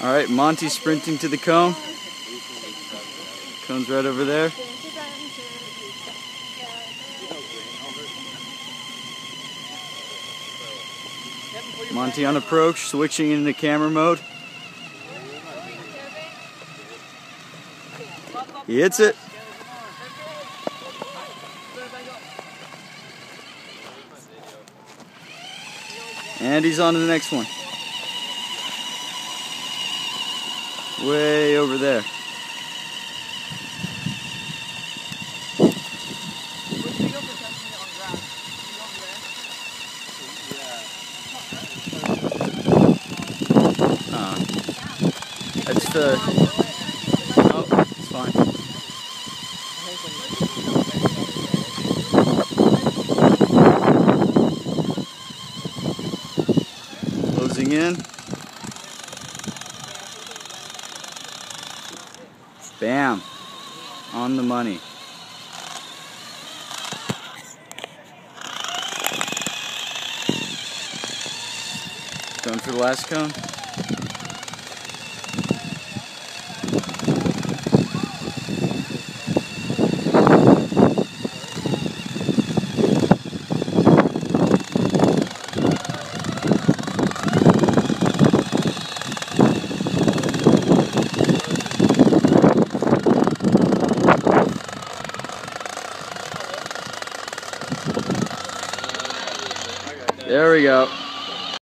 All right, Monty sprinting to the cone. Cone's right over there. Monty on approach, switching into camera mode. He hits it. And he's on to the next one. Way over there. Uh, that's the. Oh, it's fine. Closing in. Bam. On the money. Going for the last cone. There we go.